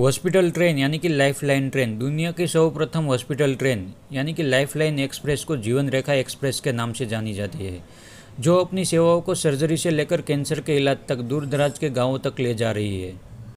Hospital train, यानी कि lifeline train, दुनिया की सर्वप्रथम हॉस्पिटल ट्रेन, यानी कि लाइफ लाइन एक्सप्रेस को जीवन रेखा एक्सप्रेस के नाम से जानी जाती है, जो अपनी सेवाओं को सर्जरी से लेकर कैंसर के इलाज तक दूर दराज के गाँवों तक ले जा रही है।